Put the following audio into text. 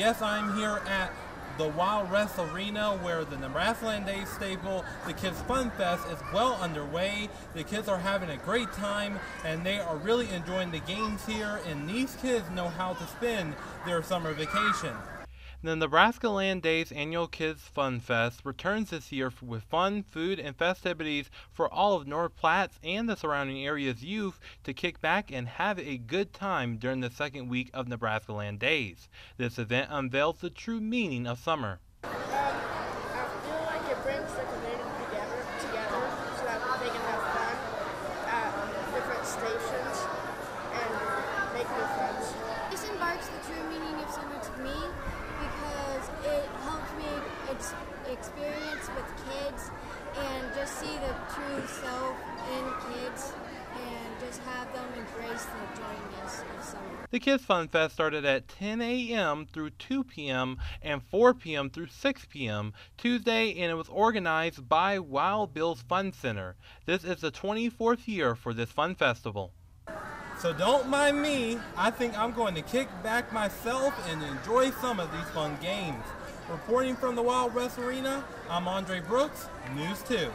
Yes, I'm here at the Wild West Arena where the Nebraskaland Day staple, the Kids Fun Fest, is well underway. The kids are having a great time and they are really enjoying the games here, and these kids know how to spend their summer vacation. The Nebraskaland Days annual Kids Fun Fest returns this year with fun, food, and festivities for all of North Platte's and the surrounding area's youth to kick back and have a good time during the second week of Nebraskaland Days. This event unveils the true meaning of summer. Um, I feel like it brings the community together, together so that they can have fun at different stations and make new friends. This embarks the true meaning of summer to me because it helps me ex- experience with kids and just see the true self in kids and just have them embrace the joyness of summer. The Kids Fun Fest started at 10 a.m. through 2 p.m. and 4 p.m. through 6 p.m. Tuesday, and it was organized by Wild Bill's Fun Center. This is the 24th year for this fun festival. So don't mind me. I think I'm going to kick back myself and enjoy some of these fun games. Reporting from the Wild West Arena, I'm Andre Brooks, News 2.